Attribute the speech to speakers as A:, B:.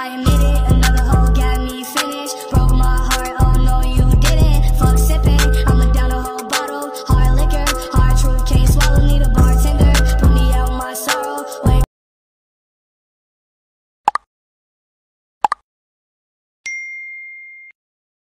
A: I admit it.